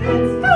It's